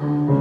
Mm-hmm.